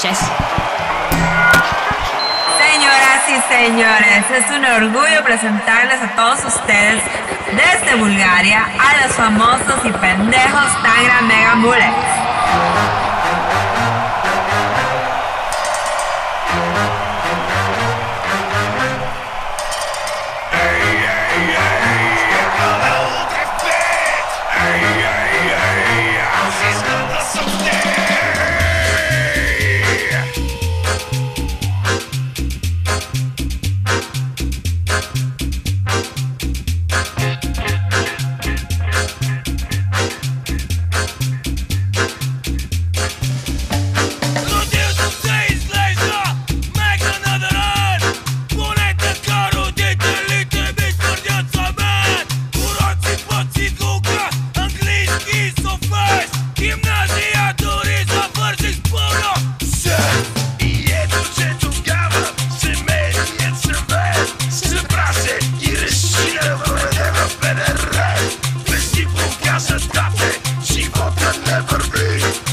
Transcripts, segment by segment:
6. Señoras y señores, es un orgullo presentarles a todos ustedes desde Bulgaria a los famosos y pendejos Tangra Mega Bullets. casă, tate Și vodka never be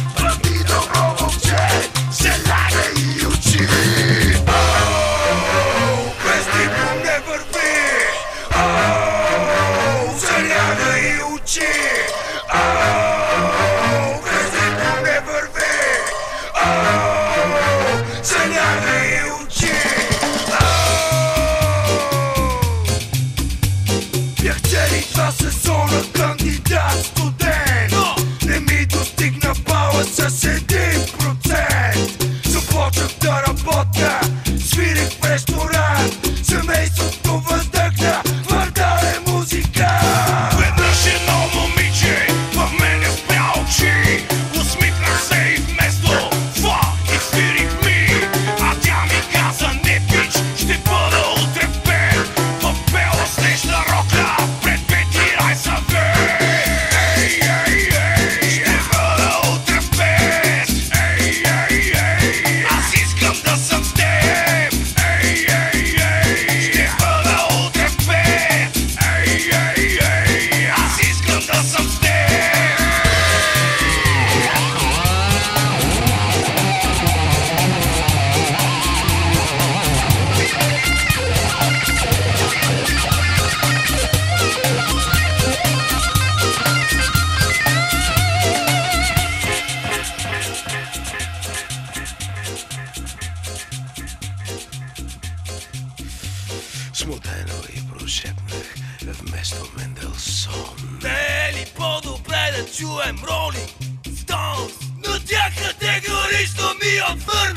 Смутенових прошепнах вместо Менделсон. Не е ли по-добре да чуем Ролинг Стоунс? Но тях категорично ми отвър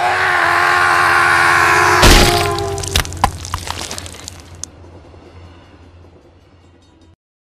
Ah!